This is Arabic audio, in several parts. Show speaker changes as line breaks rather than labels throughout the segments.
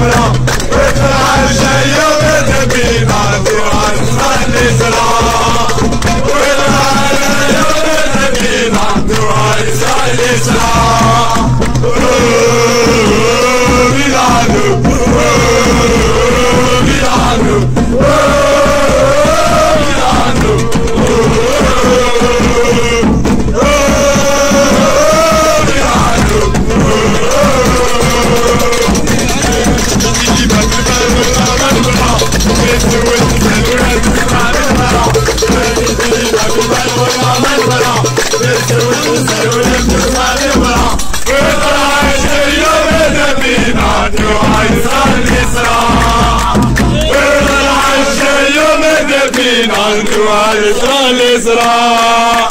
المرا وطلع الجاية وتبينا ديوان صلي سلام وطلع الجاية الإسراء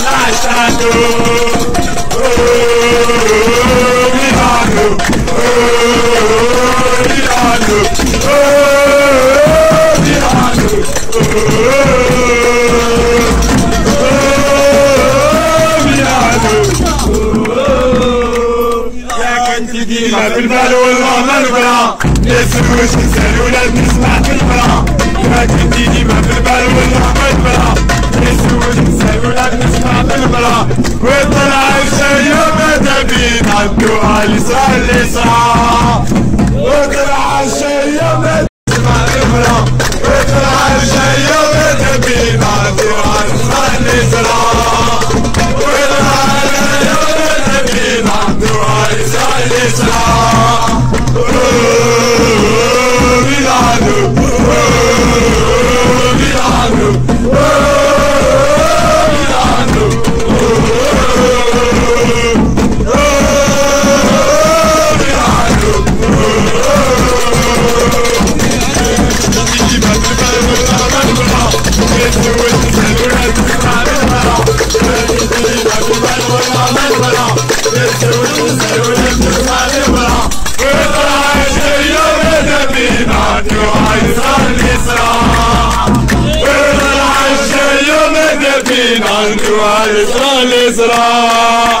بلا نسوش نسالونا نسمع في البلا يا كنتي ديما بالمال والله بلا نسوش نسالونا نسمع في البلا وطلع الشيء مدى بينا الدعاء لسا لسا وطلع الشيء الإسراء الإسراء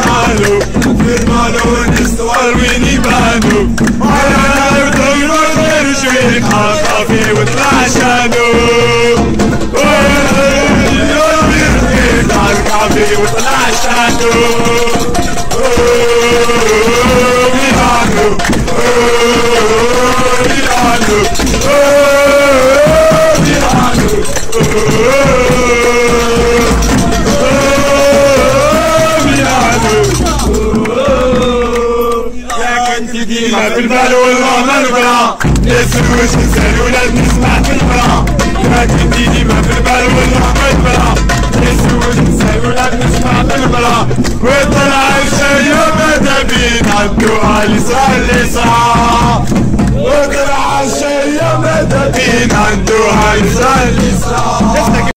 Shanu. Aylar doymaz her şey kahkafi Oh, La Shanu. Kahkafi with La Shanu. Oh, Milano. Oh, Milano. ما نبرا نسوش نسال ولا نسمع في البرا. يا كنتي ديما في البال والله ما نبرا نسوش نسال ولا نسمع في البرا. وطلع الشيء ماذا بينا الدعاء لسان لسان وطلع الشيء ماذا بينا الدعاء لسان